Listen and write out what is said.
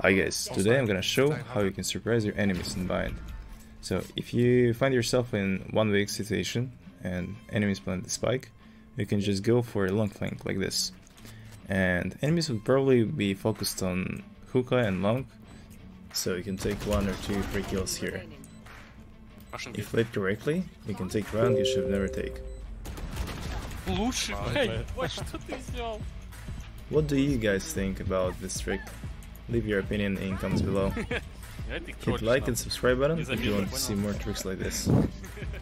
Hi guys, today I'm gonna show how you can surprise your enemies in Bind. So if you find yourself in one weak situation and enemies plant the spike, you can just go for a long flank like this. And enemies would probably be focused on hookah and long, so you can take one or two free kills here. If played correctly, you can take round you should never take. What do you guys think about this trick? Leave your opinion in comments below. Hit like and subscribe button if you want to see more tricks like this.